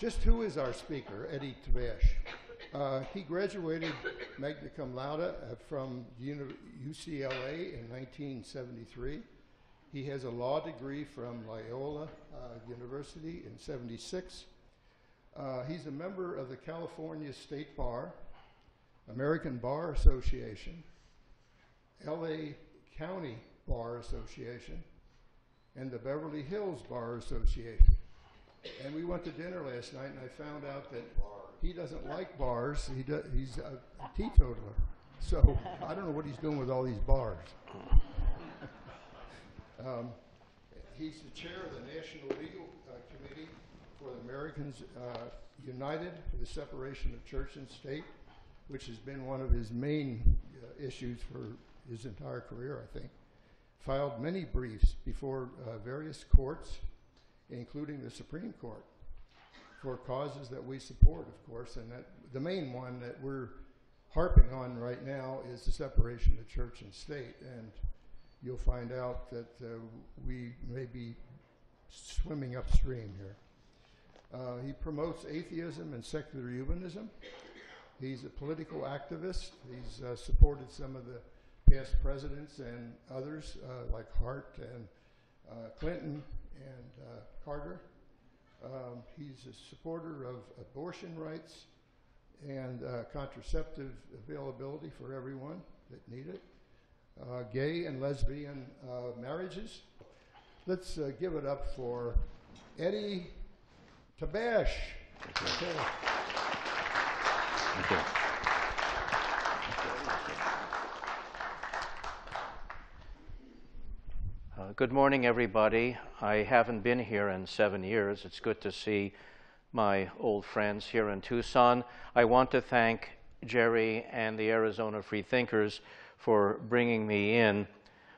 just who is our speaker, Eddie Tabash? Uh, he graduated magna cum laude uh, from UCLA in 1973. He has a law degree from Loyola uh, University in 76. Uh, he's a member of the California State Bar, American Bar Association, LA County Bar Association, and the Beverly Hills Bar Association. And we went to dinner last night, and I found out that he doesn't like bars. He he's a teetotaler. So I don't know what he's doing with all these bars. Um, he's the chair of the National Legal uh, Committee for the Americans uh, United for the Separation of Church and State, which has been one of his main uh, issues for his entire career, I think. Filed many briefs before uh, various courts, including the Supreme Court, for causes that we support, of course, and that the main one that we're harping on right now is the separation of church and state. And you'll find out that uh, we may be swimming upstream here. Uh, he promotes atheism and secular humanism. He's a political activist. He's uh, supported some of the past presidents and others uh, like Hart and Clinton and uh, Carter. Um, he's a supporter of abortion rights and contraceptive availability for everyone that need it uh, gay and lesbian uh, marriages. Let's uh, give it up for Eddie Tabash. Okay. Thank you. Good morning, everybody. I haven't been here in seven years. It's good to see my old friends here in Tucson. I want to thank Jerry and the Arizona Free Thinkers for bringing me in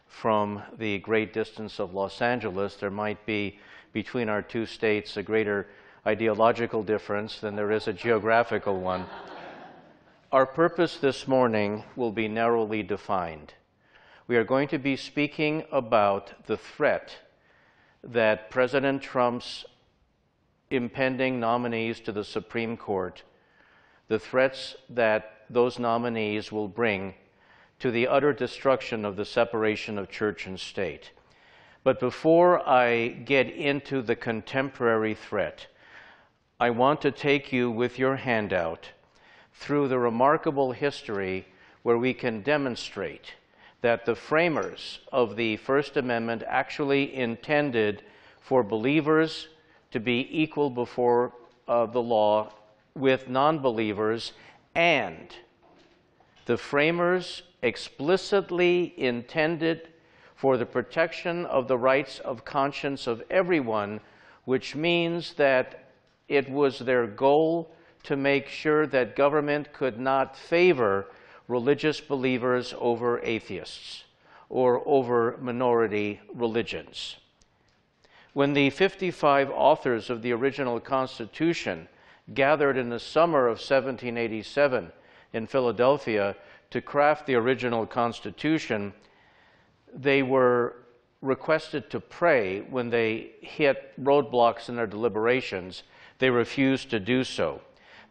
from the great distance of Los Angeles. There might be between our two states a greater ideological difference than there is a geographical one. Our purpose this morning will be narrowly defined. We are going to be speaking about the threat that President Trump's impending nominees to the Supreme Court, the threats that those nominees will bring to the utter destruction of the separation of church and state. But before I get into the contemporary threat, I want to take you with your handout through the remarkable history where we can demonstrate that the framers of the First Amendment actually intended for believers to be equal before uh, the law with non believers, and the framers explicitly intended for the protection of the rights of conscience of everyone, which means that it was their goal to make sure that government could not favor religious believers over atheists or over minority religions. When the 55 authors of the original Constitution gathered in the summer of 1787 in Philadelphia to craft the original Constitution, they were requested to pray when they hit roadblocks in their deliberations. They refused to do so.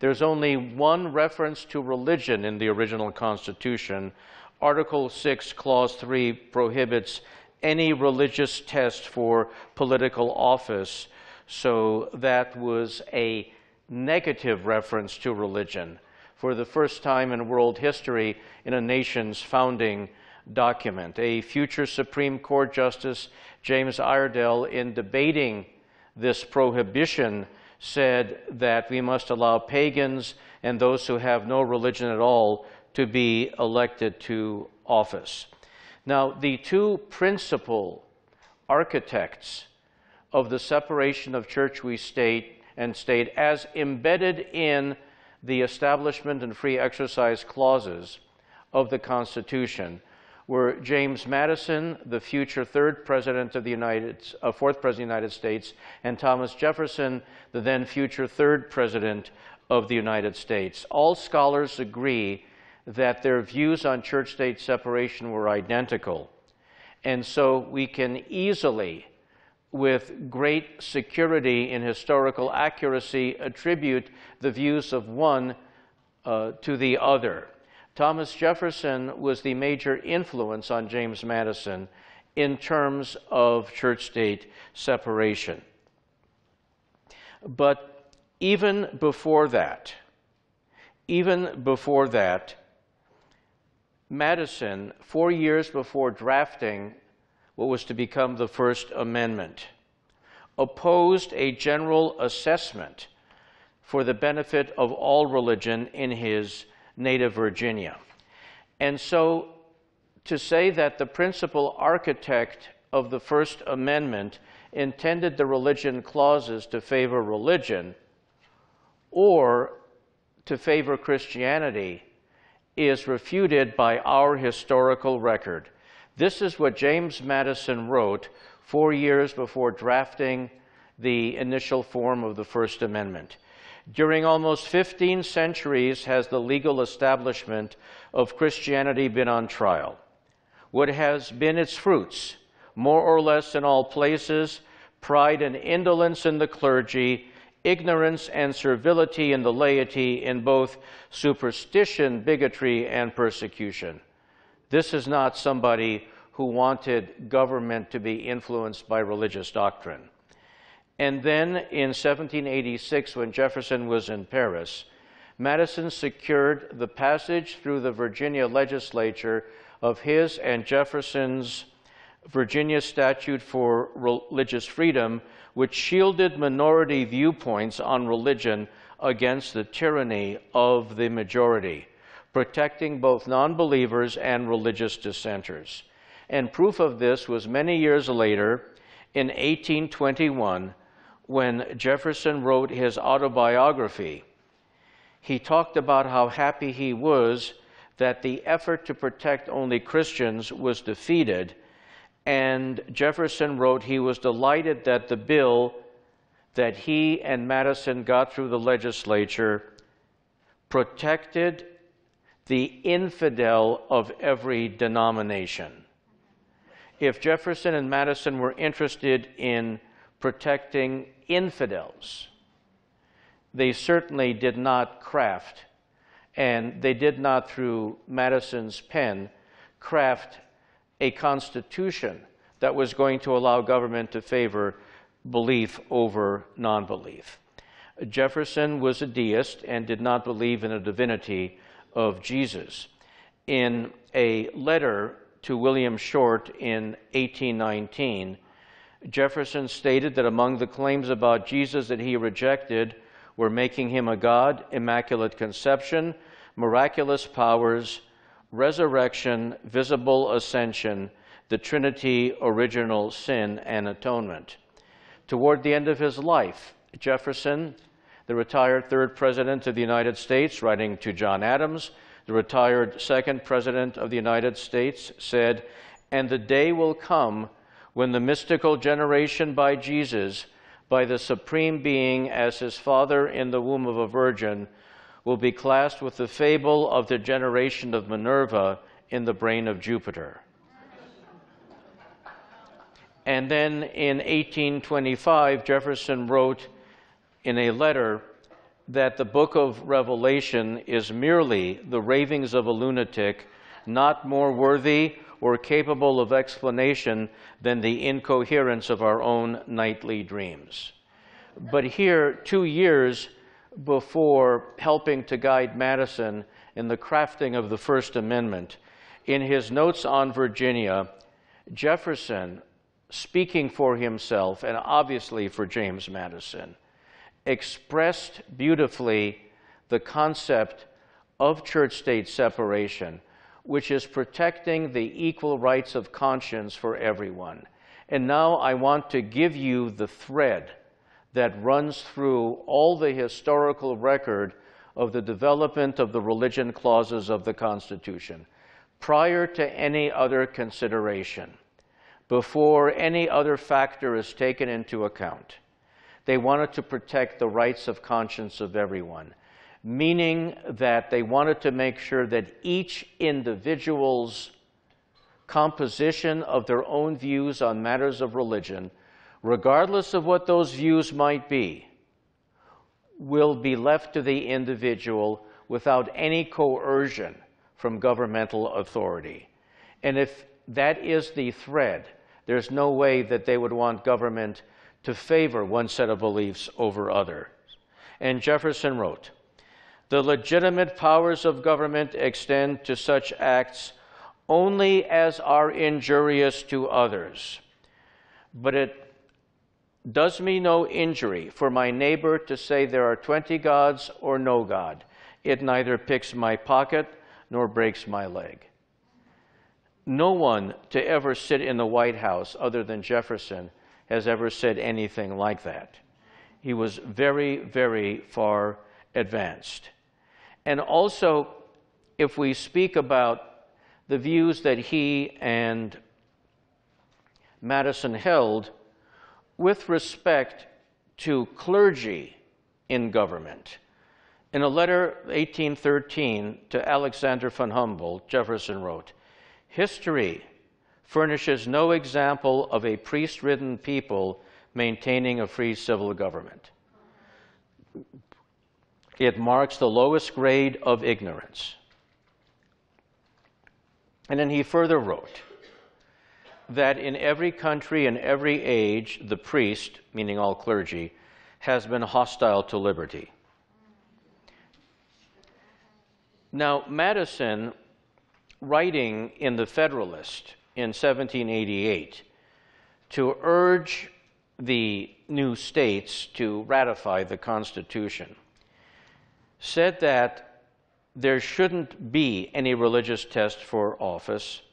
There's only one reference to religion in the original Constitution. Article 6, Clause 3 prohibits any religious test for political office, so that was a negative reference to religion for the first time in world history in a nation's founding document. A future Supreme Court Justice, James Iredell, in debating this prohibition, said that we must allow pagans and those who have no religion at all to be elected to office. Now, the two principal architects of the separation of church we state and state as embedded in the establishment and free exercise clauses of the Constitution were James Madison, the future third president of the United, uh, fourth president of the United States, and Thomas Jefferson, the then future third president of the United States. All scholars agree that their views on church state separation were identical. And so we can easily with great security and historical accuracy, attribute the views of one uh, to the other. Thomas Jefferson was the major influence on James Madison in terms of church state separation. But even before that, even before that, Madison, four years before drafting what was to become the First Amendment, opposed a general assessment for the benefit of all religion in his native Virginia. And so to say that the principal architect of the First Amendment intended the religion clauses to favor religion or to favor Christianity is refuted by our historical record. This is what James Madison wrote four years before drafting the initial form of the First Amendment. During almost 15 centuries has the legal establishment of Christianity been on trial. What has been its fruits? More or less in all places, pride and indolence in the clergy, ignorance and servility in the laity, in both superstition, bigotry, and persecution. This is not somebody who wanted government to be influenced by religious doctrine. And then in 1786, when Jefferson was in Paris, Madison secured the passage through the Virginia legislature of his and Jefferson's Virginia Statute for Religious Freedom, which shielded minority viewpoints on religion against the tyranny of the majority, protecting both non believers and religious dissenters. And proof of this was many years later, in 1821, when Jefferson wrote his autobiography. He talked about how happy he was that the effort to protect only Christians was defeated. And Jefferson wrote he was delighted that the bill that he and Madison got through the legislature protected the infidel of every denomination. If Jefferson and Madison were interested in protecting infidels, they certainly did not craft and they did not, through Madison's pen, craft a constitution that was going to allow government to favor belief over non belief. Jefferson was a deist and did not believe in a divinity of Jesus. In a letter to William Short in 1819, Jefferson stated that among the claims about Jesus that he rejected were making him a God, immaculate conception, miraculous powers, resurrection, visible ascension, the Trinity, original sin, and atonement. Toward the end of his life, Jefferson, the retired third president of the United States, writing to John Adams, the retired second president of the United States, said, And the day will come when the mystical generation by Jesus by the Supreme Being as his Father in the womb of a virgin will be classed with the fable of the generation of Minerva in the brain of Jupiter. And then in 1825, Jefferson wrote in a letter that the book of Revelation is merely the ravings of a lunatic, not more worthy or capable of explanation than the incoherence of our own nightly dreams. But here, two years before helping to guide Madison in the crafting of the First Amendment, in his notes on Virginia, Jefferson, speaking for himself and obviously for James Madison, expressed beautifully the concept of church state separation which is protecting the equal rights of conscience for everyone. And now I want to give you the thread that runs through all the historical record of the development of the religion clauses of the Constitution prior to any other consideration, before any other factor is taken into account. They wanted to protect the rights of conscience of everyone meaning that they wanted to make sure that each individual's composition of their own views on matters of religion regardless of what those views might be, will be left to the individual without any coercion from governmental authority. And if that is the thread, there's no way that they would want government to favor one set of beliefs over other. And Jefferson wrote, the legitimate powers of government extend to such acts only as are injurious to others. But it does me no injury for my neighbor to say there are 20 gods or no God. It neither picks my pocket nor breaks my leg. No one to ever sit in the White House other than Jefferson has ever said anything like that. He was very, very far advanced. And also, if we speak about the views that he and Madison held with respect to clergy in government. In a letter 1813 to Alexander von Humboldt, Jefferson wrote, History furnishes no example of a priest ridden people maintaining a free civil government. It marks the lowest grade of ignorance. And then he further wrote that in every country and every age, the priest, meaning all clergy, has been hostile to liberty. Now, Madison, writing in The Federalist in 1788 to urge the new states to ratify the Constitution, said that there shouldn't be any religious test for office,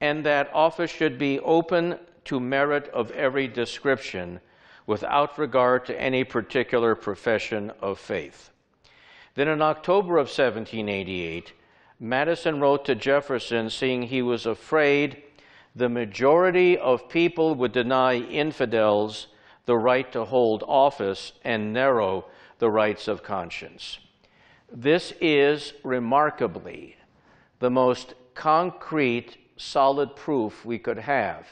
and that office should be open to merit of every description without regard to any particular profession of faith. Then in October of 1788, Madison wrote to Jefferson, saying he was afraid the majority of people would deny infidels the right to hold office and narrow the rights of conscience. This is remarkably the most concrete, solid proof we could have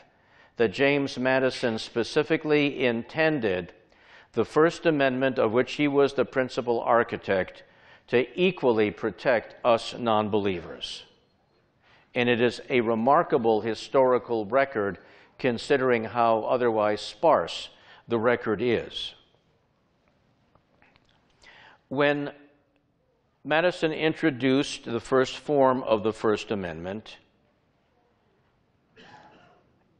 that James Madison specifically intended the First Amendment, of which he was the principal architect, to equally protect us non believers. And it is a remarkable historical record considering how otherwise sparse the record is. When Madison introduced the first form of the First Amendment.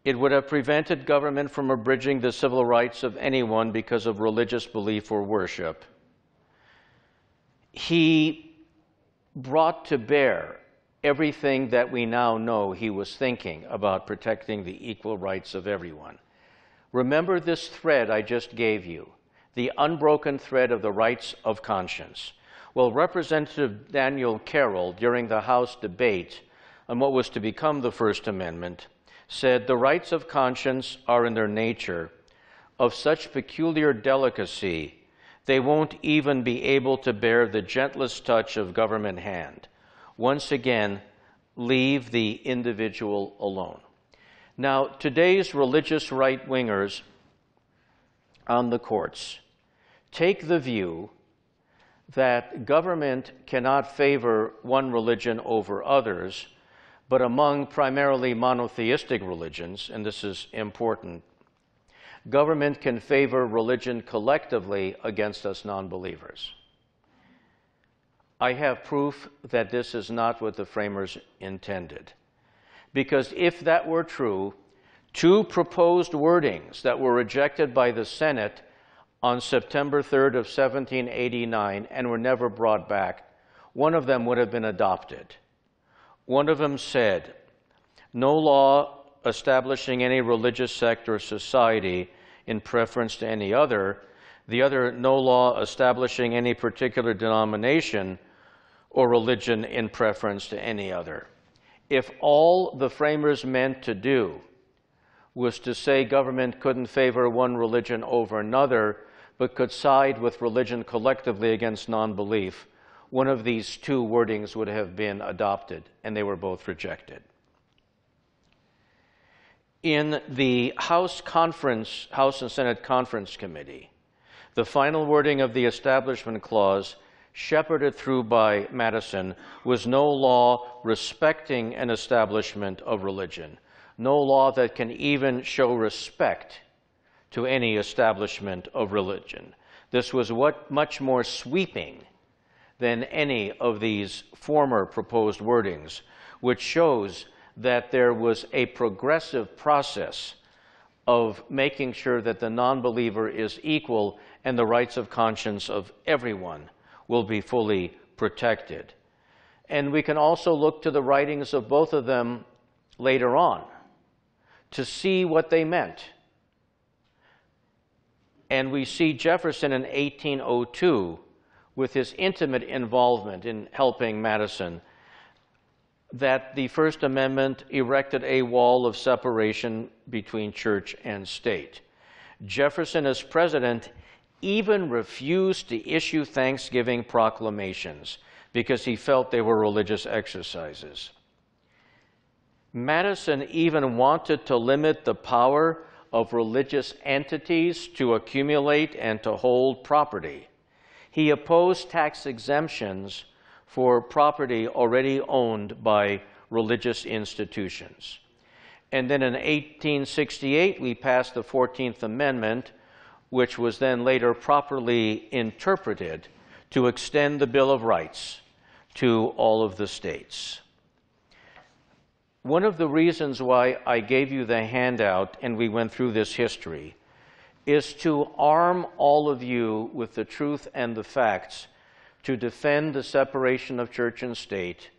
It would have prevented government from abridging the civil rights of anyone because of religious belief or worship. He brought to bear everything that we now know he was thinking about protecting the equal rights of everyone. Remember this thread I just gave you the unbroken thread of the rights of conscience. Well, Representative Daniel Carroll, during the House debate on what was to become the First Amendment, said the rights of conscience are in their nature of such peculiar delicacy they won't even be able to bear the gentlest touch of government hand. Once again, leave the individual alone. Now, today's religious right wingers on the courts take the view that government cannot favor one religion over others, but among primarily monotheistic religions, and this is important, government can favor religion collectively against us non believers. I have proof that this is not what the framers intended. Because if that were true, two proposed wordings that were rejected by the Senate on September 3rd of 1789 and were never brought back, one of them would have been adopted. One of them said, No law establishing any religious sect or society in preference to any other, the other, no law establishing any particular denomination or religion in preference to any other. If all the framers meant to do was to say government couldn't favor one religion over another, but could side with religion collectively against non belief, one of these two wordings would have been adopted, and they were both rejected. In the House Conference, House and Senate Conference Committee, the final wording of the Establishment Clause, shepherded through by Madison, was no law respecting an establishment of religion, no law that can even show respect to any establishment of religion. This was what much more sweeping than any of these former proposed wordings, which shows that there was a progressive process of making sure that the non believer is equal and the rights of conscience of everyone will be fully protected. And we can also look to the writings of both of them later on to see what they meant. And we see Jefferson in 1802 with his intimate involvement in helping Madison that the First Amendment erected a wall of separation between church and state. Jefferson, as president, even refused to issue Thanksgiving proclamations because he felt they were religious exercises. Madison even wanted to limit the power of religious entities to accumulate and to hold property. He opposed tax exemptions for property already owned by religious institutions. And then in 1868, we passed the 14th Amendment, which was then later properly interpreted to extend the Bill of Rights to all of the states. One of the reasons why I gave you the handout and we went through this history is to arm all of you with the truth and the facts to defend the separation of church and state,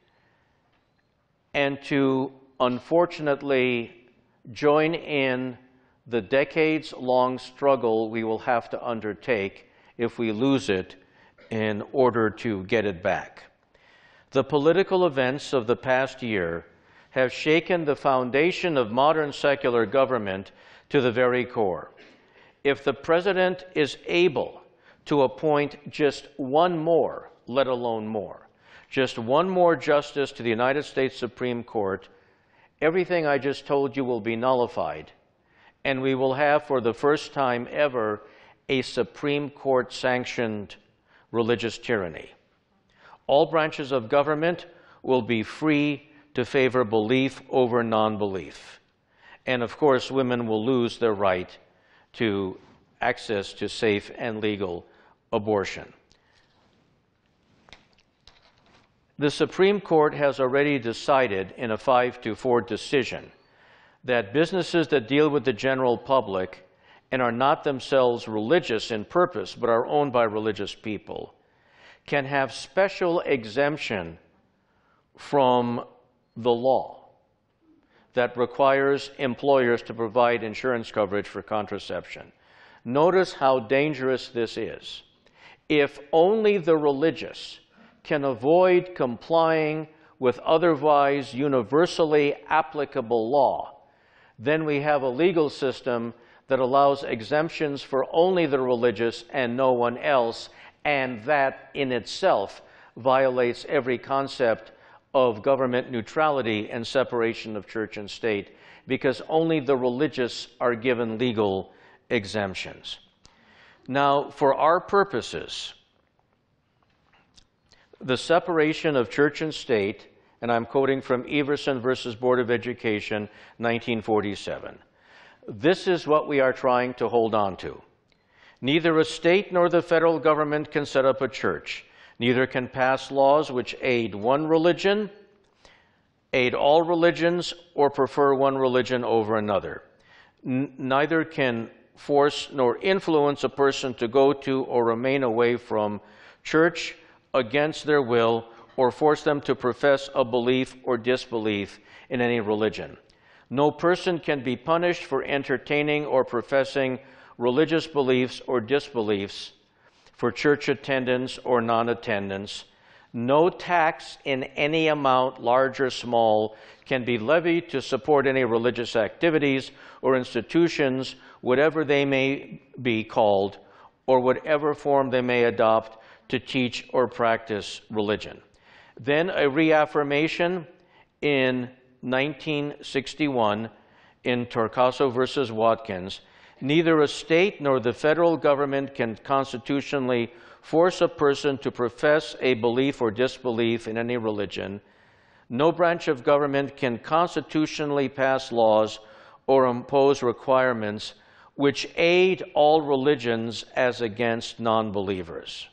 and to unfortunately join in the decades long struggle we will have to undertake if we lose it in order to get it back. The political events of the past year have shaken the foundation of modern secular government to the very core. If the president is able to appoint just one more, let alone more. Just one more justice to the United States Supreme Court, everything I just told you will be nullified, and we will have, for the first time ever, a Supreme Court sanctioned religious tyranny. All branches of government will be free to favor belief over non belief. And of course, women will lose their right to access to safe and legal abortion. The Supreme Court has already decided in a 5 to 4 decision that businesses that deal with the general public and are not themselves religious in purpose but are owned by religious people can have special exemption from the law that requires employers to provide insurance coverage for contraception. Notice how dangerous this is if only the religious can avoid complying with otherwise universally applicable law, then we have a legal system that allows exemptions for only the religious and no one else, and that in itself violates every concept of government neutrality and separation of church and state, because only the religious are given legal exemptions. Now, for our purposes, the separation of church and state, and I'm quoting from Everson versus Board of Education, 1947. This is what we are trying to hold on to. Neither a state nor the federal government can set up a church. Neither can pass laws which aid one religion, aid all religions, or prefer one religion over another. N- neither can force nor influence a person to go to or remain away from church against their will or force them to profess a belief or disbelief in any religion. No person can be punished for entertaining or professing religious beliefs or disbeliefs, for church attendance or non attendance. No tax in any amount, large or small, can be levied to support any religious activities or institutions whatever they may be called, or whatever form they may adopt to teach or practice religion. Then a reaffirmation in 1961 in Torcaso versus Watkins, neither a state nor the federal government can constitutionally force a person to profess a belief or disbelief in any religion. No branch of government can constitutionally pass laws or impose requirements which aid all religions as against non believers.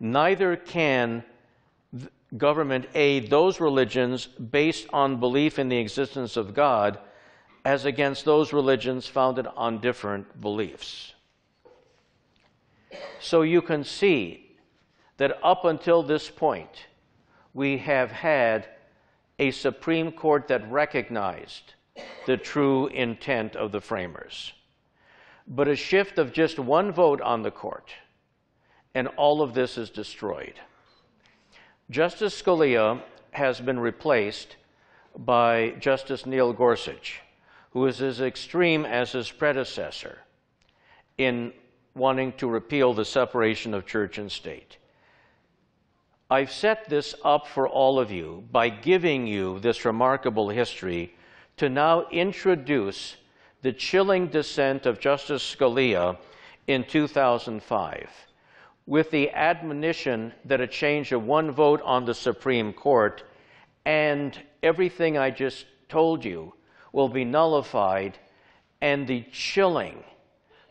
Neither can government aid those religions based on belief in the existence of God as against those religions founded on different beliefs. So you can see that up until this point, we have had a Supreme Court that recognized the true intent of the framers. But a shift of just one vote on the court, and all of this is destroyed. Justice Scalia has been replaced by Justice Neil Gorsuch, who is as extreme as his predecessor in wanting to repeal the separation of church and state. I've set this up for all of you by giving you this remarkable history to now introduce the chilling dissent of Justice Scalia in 2005 with the admonition that a change of one vote on the Supreme Court and everything I just told you will be nullified, and the chilling,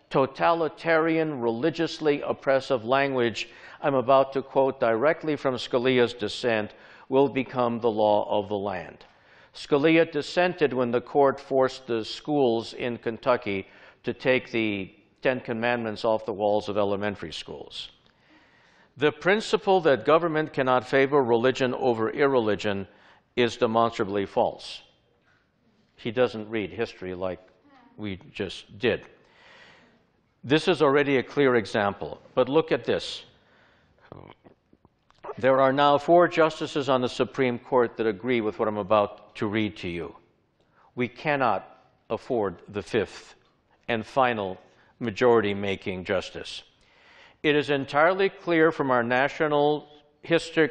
totalitarian, religiously oppressive language I'm about to quote directly from Scalia's dissent will become the law of the land. Scalia dissented when the court forced the schools in Kentucky to take the Ten Commandments off the walls of elementary schools. The principle that government cannot favor religion over irreligion is demonstrably false. He doesn't read history like we just did. This is already a clear example, but look at this. There are now four justices on the Supreme Court that agree with what I'm about to read to you. We cannot afford the fifth and final majority making justice. It is entirely clear from our national history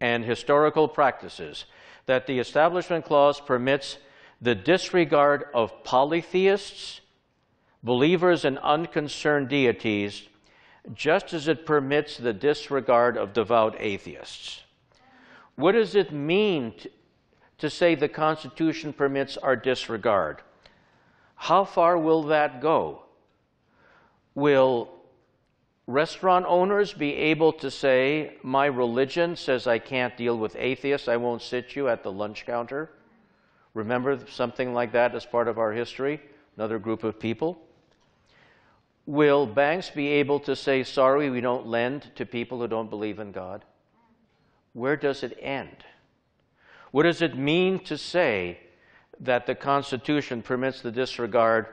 and historical practices that the Establishment Clause permits the disregard of polytheists, believers in unconcerned deities, just as it permits the disregard of devout atheists. What does it mean to, to say the Constitution permits our disregard? How far will that go? Will restaurant owners be able to say, My religion says I can't deal with atheists, I won't sit you at the lunch counter? Remember something like that as part of our history? Another group of people? Will banks be able to say, Sorry, we don't lend to people who don't believe in God? Where does it end? What does it mean to say that the Constitution permits the disregard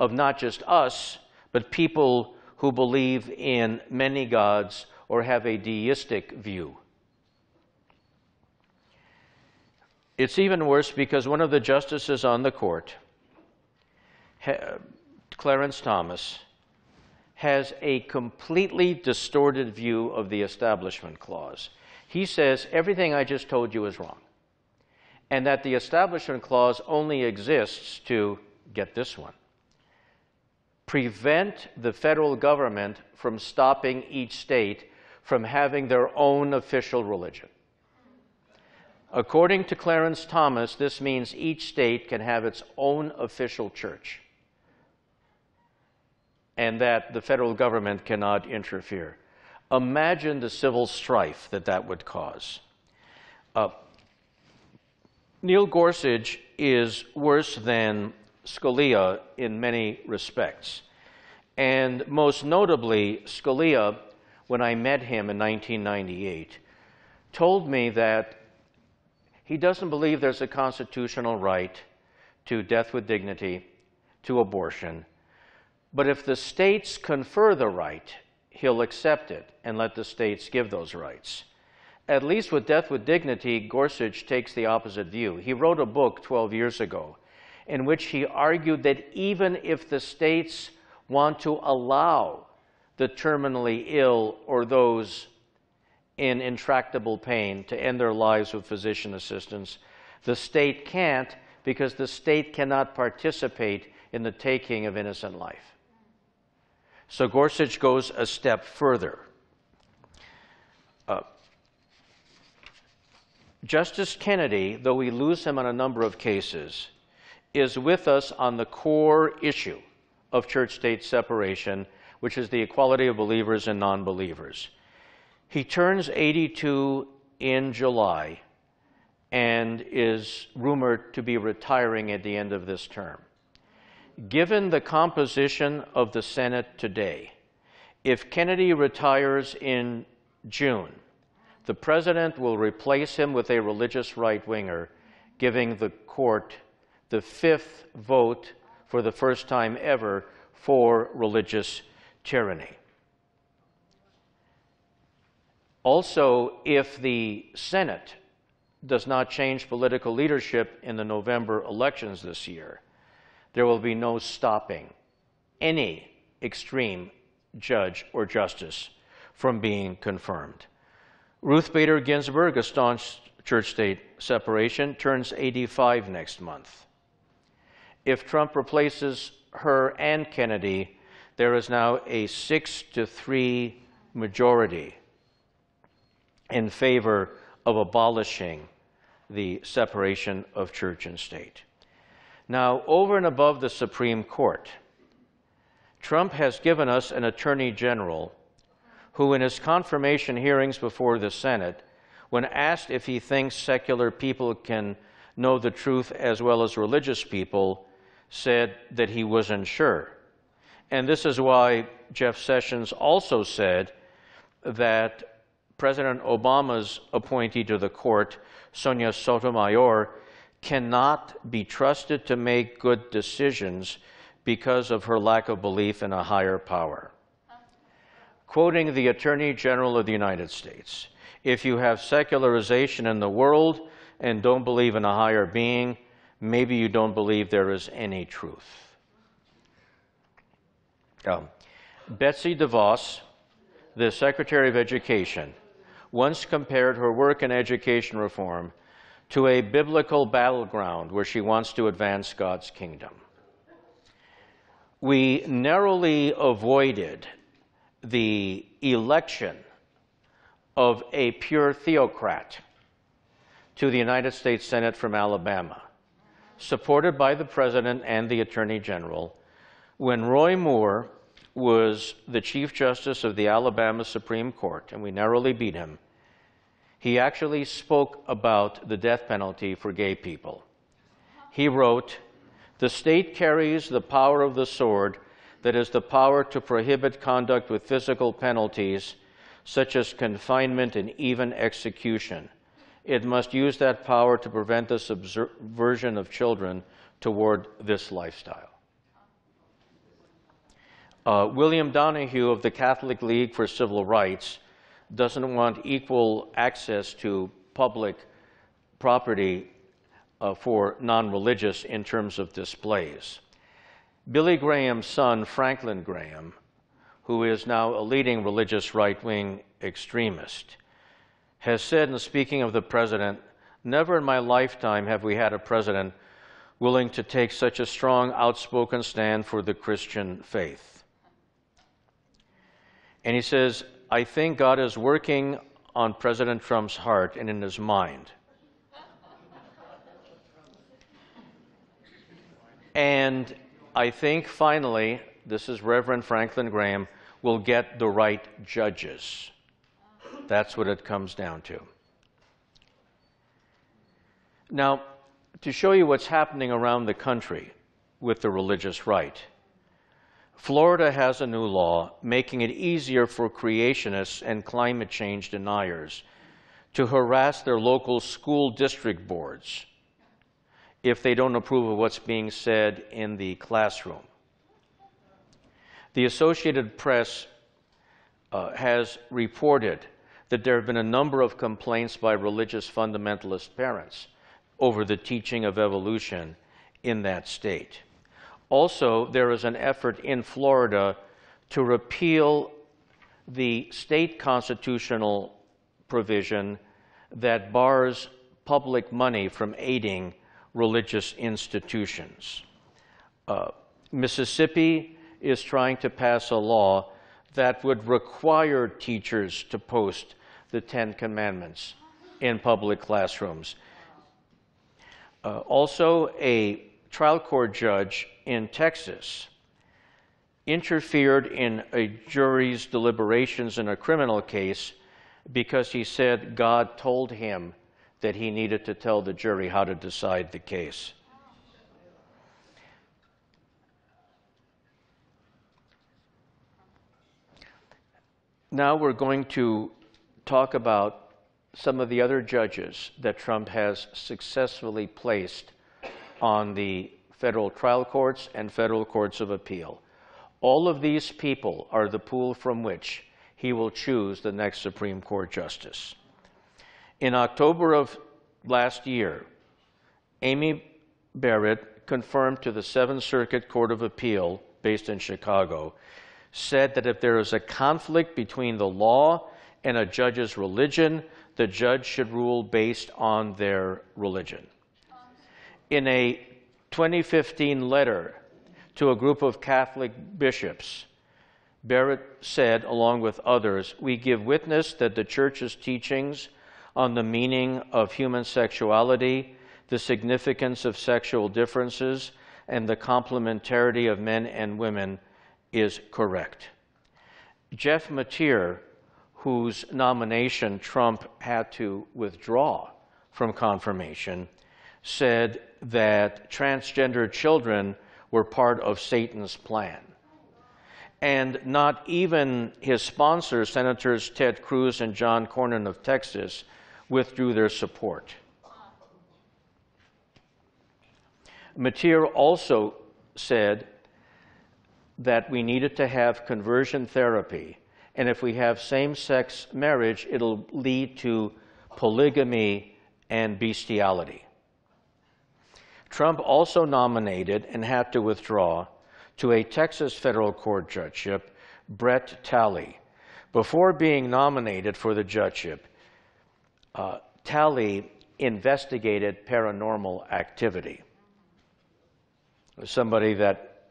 of not just us, but people who believe in many gods or have a deistic view. It's even worse because one of the justices on the court, Clarence Thomas, has a completely distorted view of the Establishment Clause. He says everything I just told you is wrong, and that the Establishment Clause only exists to get this one prevent the federal government from stopping each state from having their own official religion. According to Clarence Thomas, this means each state can have its own official church and that the federal government cannot interfere. Imagine the civil strife that that would cause. Uh, Neil Gorsuch is worse than Scalia in many respects. And most notably, Scalia, when I met him in 1998, told me that he doesn't believe there's a constitutional right to death with dignity, to abortion. But if the states confer the right, he'll accept it and let the states give those rights. At least with death with dignity, Gorsuch takes the opposite view. He wrote a book 12 years ago in which he argued that even if the states want to allow the terminally ill or those in intractable pain to end their lives with physician assistance, the state can't because the state cannot participate in the taking of innocent life. So Gorsuch goes a step further. Uh, Justice Kennedy, though we lose him on a number of cases, is with us on the core issue of church state separation, which is the equality of believers and non believers. He turns 82 in July and is rumored to be retiring at the end of this term. Given the composition of the Senate today, if Kennedy retires in June, the president will replace him with a religious right winger, giving the court the fifth vote for the first time ever for religious tyranny. Also, if the Senate does not change political leadership in the November elections this year, there will be no stopping any extreme judge or justice from being confirmed. Ruth Bader Ginsburg, a staunch church state separation, turns 85 next month. If Trump replaces her and Kennedy, there is now a six to three majority in favor of abolishing the separation of church and state. Now, over and above the Supreme Court, Trump has given us an attorney general who, in his confirmation hearings before the Senate, when asked if he thinks secular people can know the truth as well as religious people, said that he wasn't sure. And this is why Jeff Sessions also said that President Obama's appointee to the court, Sonia Sotomayor, cannot be trusted to make good decisions because of her lack of belief in a higher power. Quoting the Attorney General of the United States If you have secularization in the world and don't believe in a higher being, maybe you don't believe there is any truth. Um, Betsy DeVos, the Secretary of Education, once compared her work in education reform to a biblical battleground where she wants to advance God's kingdom. We narrowly avoided the election of a pure theocrat to the United States Senate from Alabama, supported by the President and the Attorney General, when Roy Moore was the Chief Justice of the Alabama Supreme Court, and we narrowly beat him, he actually spoke about the death penalty for gay people. He wrote, The state carries the power of the sword, that is, the power to prohibit conduct with physical penalties, such as confinement and even execution. It must use that power to prevent the subversion of children toward this lifestyle. Uh, William Donohue of the Catholic League for Civil Rights doesn't want equal access to public property uh, for non religious in terms of displays. Billy Graham's son, Franklin Graham, who is now a leading religious right wing extremist, has said in speaking of the president, Never in my lifetime have we had a president willing to take such a strong, outspoken stand for the Christian faith. And he says, I think God is working on President Trump's heart and in his mind. And I think finally, this is Reverend Franklin Graham, will get the right judges. That's what it comes down to. Now, to show you what's happening around the country with the religious right. Florida has a new law making it easier for creationists and climate change deniers to harass their local school district boards if they don't approve of what's being said in the classroom. The Associated Press uh, has reported that there have been a number of complaints by religious fundamentalist parents over the teaching of evolution in that state. Also, there is an effort in Florida to repeal the state constitutional provision that bars public money from aiding religious institutions. Uh, Mississippi is trying to pass a law that would require teachers to post the Ten Commandments in public classrooms. Uh, also, a trial court judge in Texas interfered in a jury's deliberations in a criminal case because he said God told him that he needed to tell the jury how to decide the case. Now we're going to talk about some of the other judges that Trump has successfully placed on the federal trial courts and federal courts of appeal. All of these people are the pool from which he will choose the next Supreme Court justice. In October of last year, Amy Barrett confirmed to the Seventh Circuit Court of Appeal, based in Chicago, said that if there is a conflict between the law and a judge's religion, the judge should rule based on their religion. In a 2015 letter to a group of Catholic bishops, Barrett said, along with others, We give witness that the Church's teachings on the meaning of human sexuality, the significance of sexual differences, and the complementarity of men and women is correct. Jeff Mateer, whose nomination Trump had to withdraw from confirmation, said that transgender children were part of Satan's plan. And not even his sponsors, Senators Ted Cruz and John Cornyn of Texas, withdrew their support. Mateer also said that we needed to have conversion therapy, and if we have same sex marriage, it'll lead to polygamy and bestiality. Trump also nominated and had to withdraw to a Texas federal court judgeship Brett Talley. Before being nominated for the judgeship, uh, Talley investigated paranormal activity. Somebody that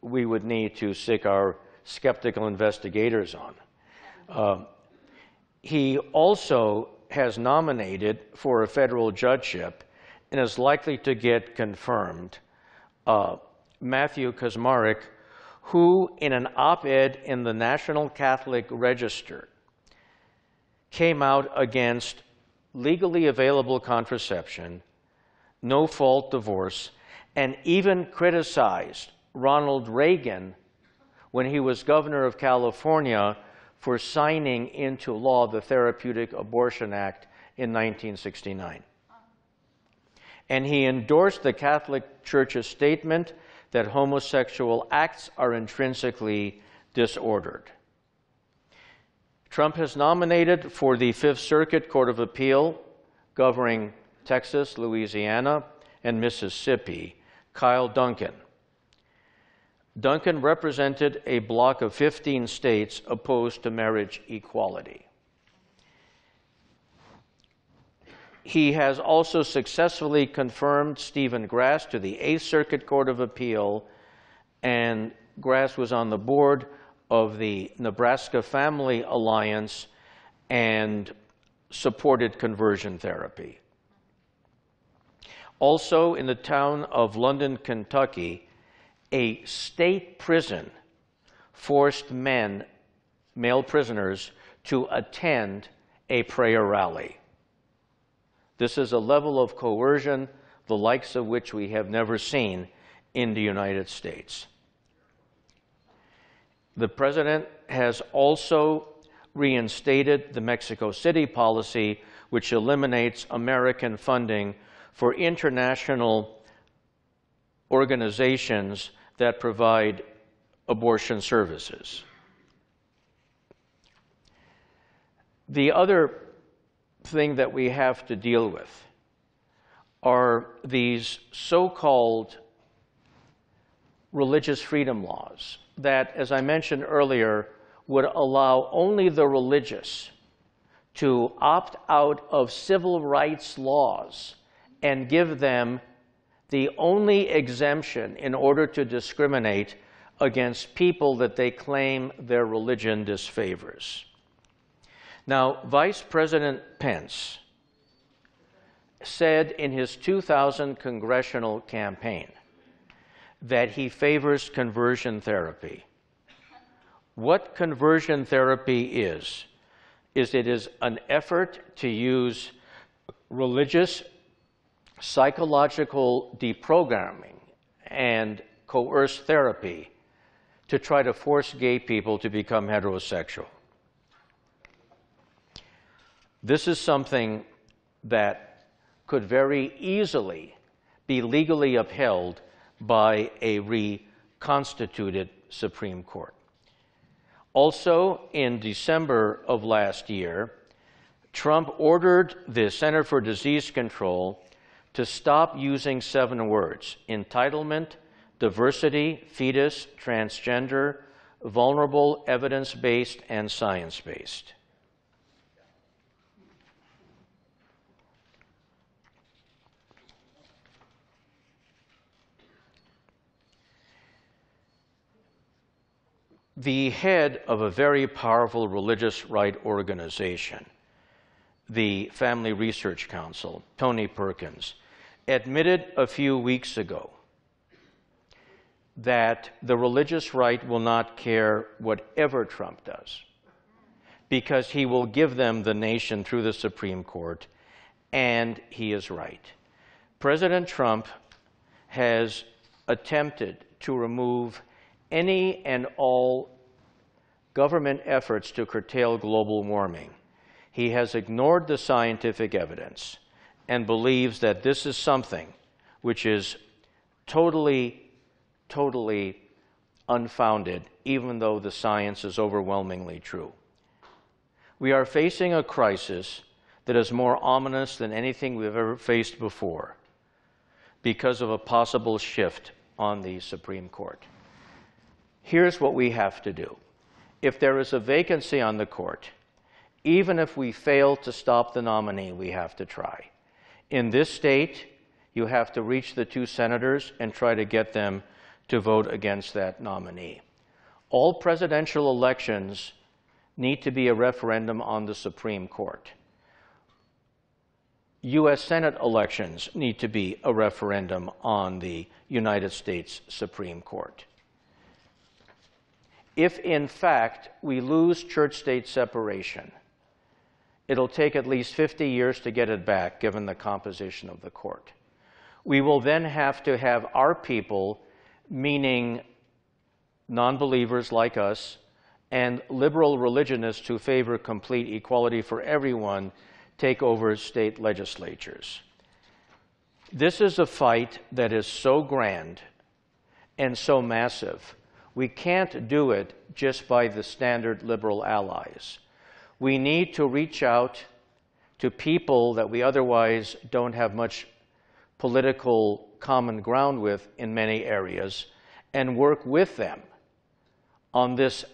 we would need to sic our skeptical investigators on. Uh, he also has nominated for a federal judgeship and is likely to get confirmed uh, Matthew Kacsmaryk, who, in an op ed in the National Catholic Register, came out against legally available contraception, no fault divorce, and even criticized Ronald Reagan when he was governor of California for signing into law the Therapeutic Abortion Act in 1969. And he endorsed the Catholic Church's statement that homosexual acts are intrinsically disordered. Trump has nominated for the Fifth Circuit Court of Appeal governing Texas, Louisiana, and Mississippi, Kyle Duncan. Duncan represented a bloc of 15 states opposed to marriage equality. He has also successfully confirmed Stephen Grasz to the Eighth Circuit Court of Appeal, and Grasz was on the board of the Nebraska Family Alliance and supported conversion therapy. Also, in the town of London, Kentucky, a state prison forced men, male prisoners, to attend a prayer rally. This is a level of coercion the likes of which we have never seen in the United States. The president has also reinstated the Mexico City policy, which eliminates American funding for international organizations that provide abortion services. The other thing that we have to deal with are these so called religious freedom laws that, as I mentioned earlier, would allow only the religious to opt out of civil rights laws and give them the only exemption in order to discriminate against people that they claim their religion disfavors. Now, Vice President Pence said in his 2000 congressional campaign that he favors conversion therapy. What conversion therapy is, is it is an effort to use religious psychological deprogramming and coerced therapy to try to force gay people to become heterosexual. This is something that could very easily be legally upheld by a reconstituted Supreme Court. Also, in December of last year, Trump ordered the Center for Disease Control to stop using seven words entitlement, diversity, fetus, transgender, vulnerable, evidence based, and science based. The head of a very powerful religious right organization, the Family Research Council, Tony Perkins, admitted a few weeks ago that the religious right will not care whatever Trump does because he will give them the nation through the Supreme Court, and he is right. President Trump has attempted to remove any and all government efforts to curtail global warming. He has ignored the scientific evidence and believes that this is something which is totally, totally unfounded, even though the science is overwhelmingly true. We are facing a crisis that is more ominous than anything we've ever faced before because of a possible shift on the Supreme Court. Here's what we have to do. If there is a vacancy on the court, even if we fail to stop the nominee, we have to try. In this state, you have to reach the two senators and try to get them to vote against that nominee. All presidential elections need to be a referendum on the Supreme Court. U.S. Senate elections need to be a referendum on the United States Supreme Court. If, in fact, we lose church state separation, It'll take at least 50 years to get it back, given the composition of the court. We will then have to have our people, meaning non believers like us, and liberal religionists who favor complete equality for everyone, take over state legislatures. This is a fight that is so grand and so massive. We can't do it just by the standard liberal allies we need to reach out to people that we otherwise don't have much political common ground with in many areas and work with them on this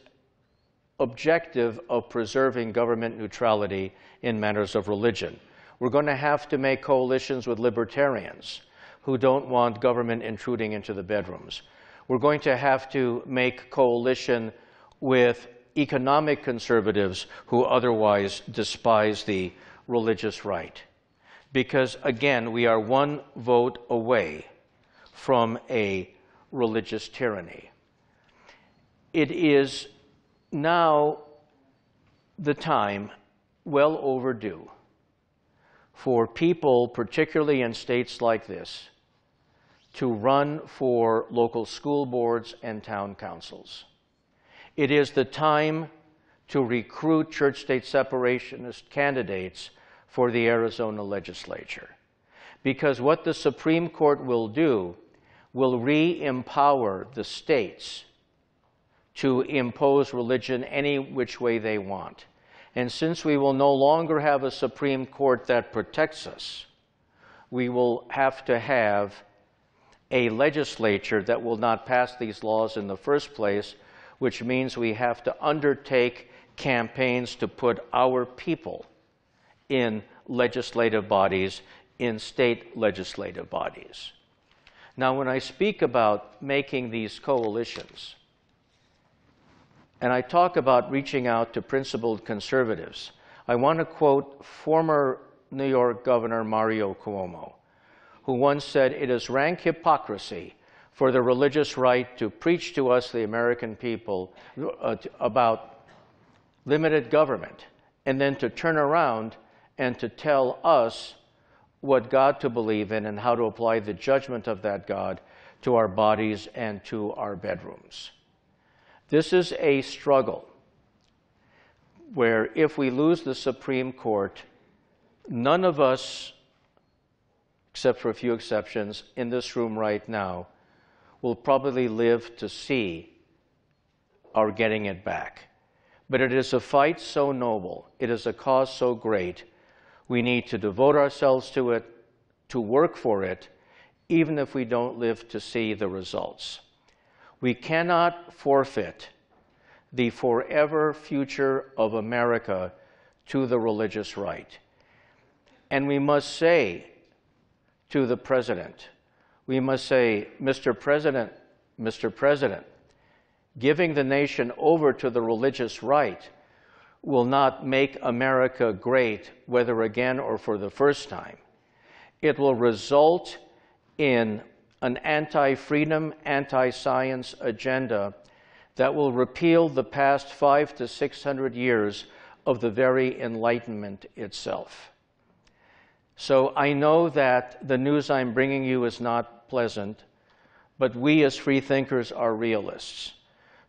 objective of preserving government neutrality in matters of religion. We're going to have to make coalitions with libertarians who don't want government intruding into the bedrooms. We're going to have to make coalition with economic conservatives who otherwise despise the religious right. Because again, we are one vote away from a religious tyranny. It is now the time, well overdue, for people, particularly in states like this, to run for local school boards and town councils. It is the time to recruit church state separationist candidates for the Arizona legislature. Because what the Supreme Court will do will re empower the states to impose religion any which way they want. And since we will no longer have a Supreme Court that protects us, we will have to have a legislature that will not pass these laws in the first place which means we have to undertake campaigns to put our people in legislative bodies in state legislative bodies. Now, when I speak about making these coalitions, and I talk about reaching out to principled conservatives, I want to quote former New York Governor Mario Cuomo, who once said, It is rank hypocrisy for the religious right to preach to us, the American people, uh, about limited government, and then to turn around and to tell us what God to believe in and how to apply the judgment of that God to our bodies and to our bedrooms. This is a struggle where if we lose the Supreme Court, none of us, except for a few exceptions, in this room right now, will probably live to see our getting it back. But it is a fight so noble, it is a cause so great, we need to devote ourselves to it, to work for it, even if we don't live to see the results. We cannot forfeit the forever future of America to the religious right. And we must say to the president, we must say, Mr. President, Mr. President, giving the nation over to the religious right will not make America great, whether again or for the first time. It will result in an anti freedom, anti science agenda that will repeal the past five to six hundred years of the very Enlightenment itself. So I know that the news I'm bringing you is not pleasant, but we as free thinkers are realists.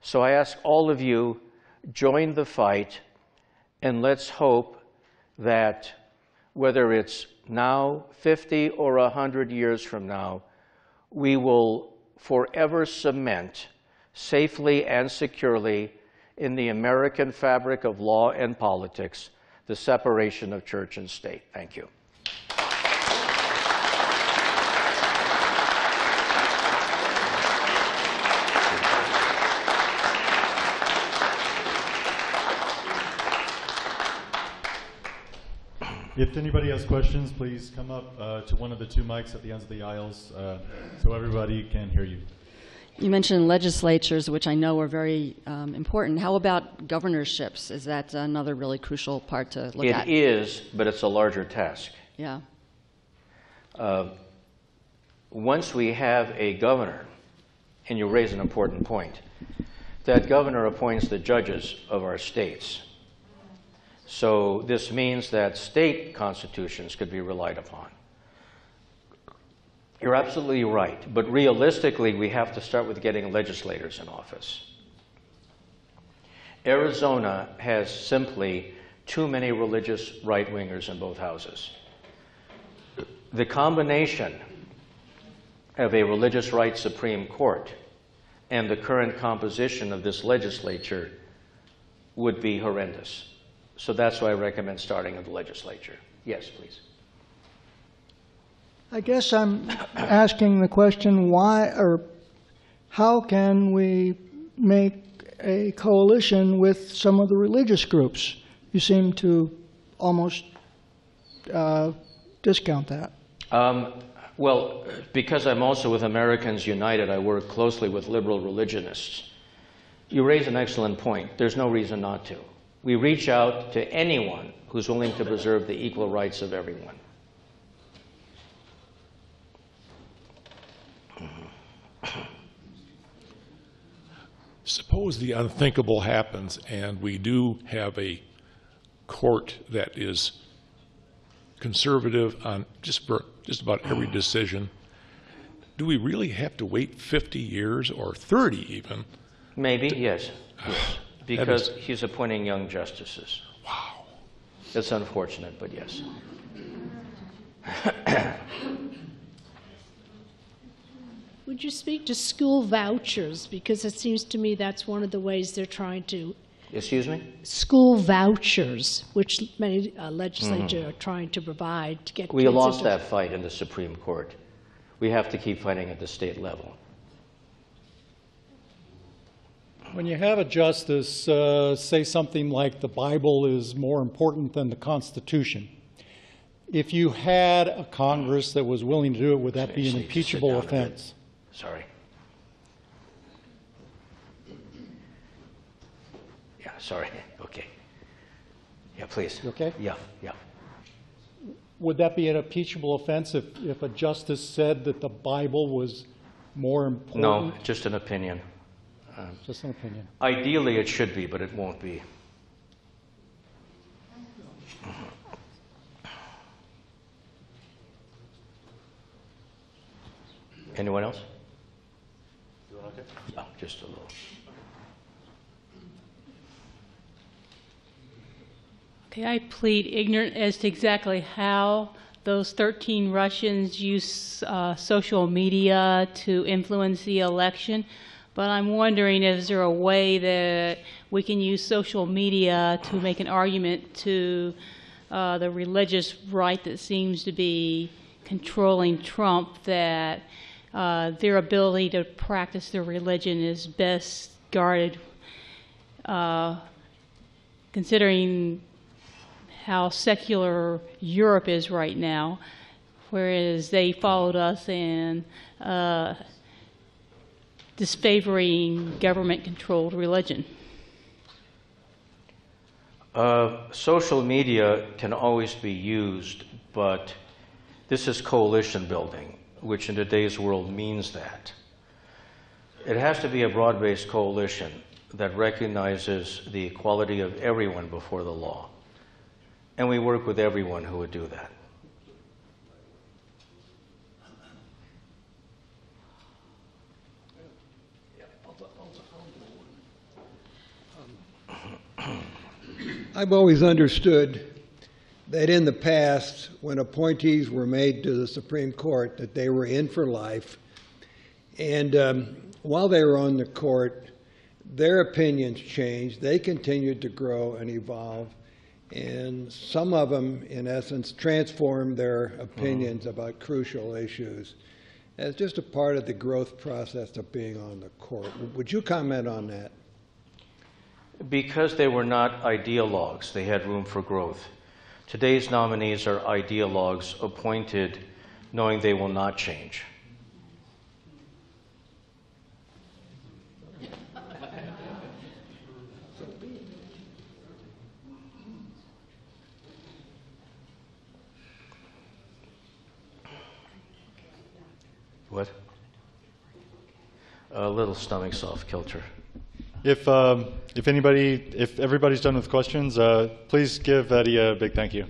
So I ask all of you, join the fight, and let's hope that whether it's now, 50, or 100 years from now, we will forever cement safely and securely in the American fabric of law and politics the separation of church and state. Thank you. If anybody has questions, please come up uh, to one of the two mics at the ends of the aisles uh, so everybody can hear you. You mentioned legislatures, which I know are very um, important. How about governorships? Is that another really crucial part to look at? It is, but it's a larger task. Yeah. Uh, once we have a governor, and you raise an important point, that governor appoints the judges of our states. So this means that state constitutions could be relied upon. You're absolutely right, but realistically, we have to start with getting legislators in office. Arizona has simply too many religious right wingers in both houses. The combination of a religious right Supreme Court and the current composition of this legislature would be horrendous. So that's why I recommend starting at the legislature. Yes, please. I guess I'm asking the question why or how can we make a coalition with some of the religious groups? You seem to almost uh, discount that. Um, well, because I'm also with Americans United, I work closely with liberal religionists. You raise an excellent point. There's no reason not to. We reach out to anyone who's willing to preserve the equal rights of everyone. Suppose the unthinkable happens and we do have a court that is conservative on just, just about every decision. Do we really have to wait 50 years or 30 even? Maybe, yes. yes. Because is- he's appointing young justices. Wow. It's unfortunate, but yes. Would you speak to school vouchers? Because it seems to me that's one of the ways they're trying to, Excuse me? school vouchers, which many uh, legislature are trying to provide to get Mm-hmm. We kids lost into- that fight in the Supreme Court. We have to keep fighting at the state level. When you have a justice uh, say something like the Bible is more important than the Constitution, if you had a Congress that was willing to do it, would that be an Just need to sit impeachable down a bit. offense? Sorry. Yeah, sorry. Okay. Yeah, please. You okay? Yeah, yeah. Would that be an impeachable offense if, if a justice said that the Bible was more important? No, just an opinion. Just an opinion. Ideally, it should be, but it won't be. Anyone else? Yeah, just a little. Okay, I plead ignorant as to exactly how those 13 Russians use uh, social media to influence the election, but I'm wondering is there a way that we can use social media to make an argument to uh, the religious right that seems to be controlling Trump that uh, their ability to practice their religion is best guarded, uh, considering how secular Europe is right now, whereas they followed us in disfavoring government-controlled religion. Uh, social media can always be used, but this is coalition building, which in today's world means that. It has to be a broad based coalition that recognizes the equality of everyone before the law. And we work with everyone who would do that. I've always understood that in the past, when appointees were made to the Supreme Court, that they were in for life. And um, while they were on the court, their opinions changed. They continued to grow and evolve. And some of them, in essence, transformed their opinions about crucial issues as just a part of the growth process of being on the court. Would you comment on that? Because they were not ideologues, they had room for growth. Today's nominees are ideologues appointed knowing they will not change. What? A little stomach soft kilter. If, um, if anybody, if everybody's done with questions, uh, please give Eddie a big thank you.